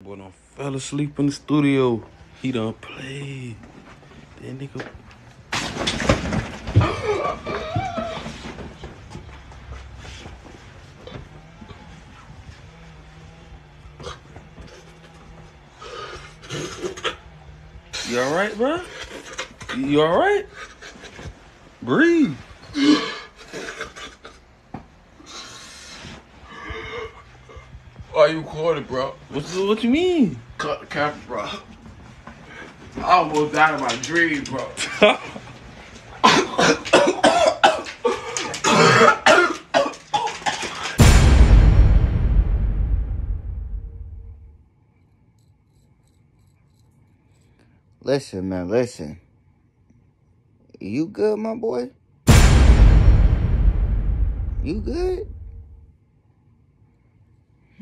Boy done fell asleep in the studio. He done played. That nigga. You alright, bro? You alright? Breathe. Why you recording, bro? What, what you mean? Cut the camera, bro. I almost died in my dream, bro. Listen, man, listen. You good, my boy? You good?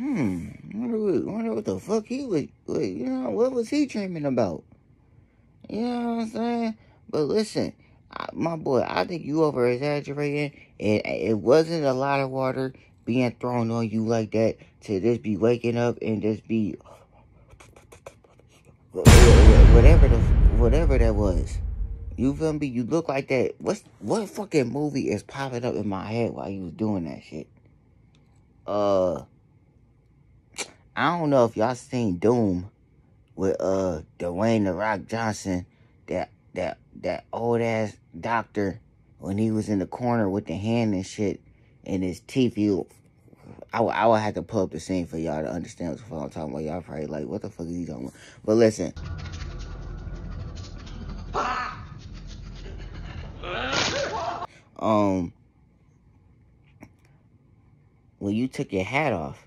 Hmm. Wonder what, wonder what the fuck he was. What, you know, what was he dreaming about? You know what I'm saying? But listen, I, my boy, I think you over exaggerating. And it wasn't a lot of water being thrown on you like that to just be waking up and just be whatever the whatever that was. You feel me? You look like that. What's what fucking movie is popping up in my head while you was doing that shit? Uh, I don't know if y'all seen Doom with uh Dwayne the Rock Johnson, that that that old ass doctor when he was in the corner with the hand and shit and his teeth. You, I would I would have to pull up the scene for y'all to understand what the fuck I'm talking about. Y'all probably like, what the fuck is he talking about? But listen. um when you took your hat off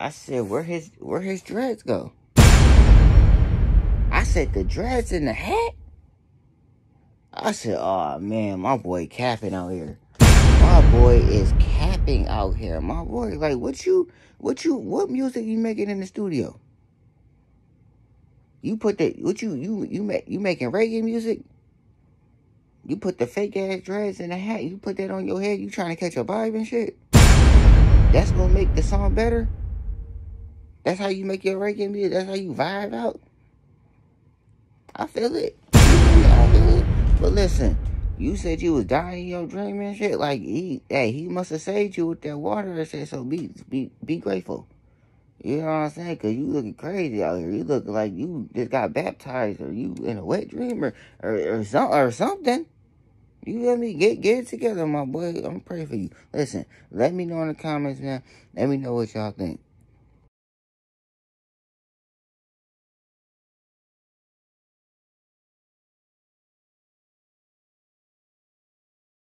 I said where his where his dreads go? I said the dreads in the hat? I said oh man my boy capping out here. My boy is capping out here. My boy like what you what you what music you making in the studio? You put that what you you you make you making reggae music? You put the fake ass dreads in the hat, you put that on your head, you trying to catch a vibe and shit. That's gonna make the song better. That's how you make your reggae music. That's how you vibe out. I feel it. I feel it. But listen, you said you was dying in your dream and shit. Like he, hey, he must have saved you with that water and shit. So be, be, be grateful. You know what I'm saying? Cause you looking crazy out here. You look like you just got baptized, or you in a wet dream, or or, or, some, or something. You let me get get it together, my boy. I'm praying for you. Listen, let me know in the comments, man. Let me know what y'all think.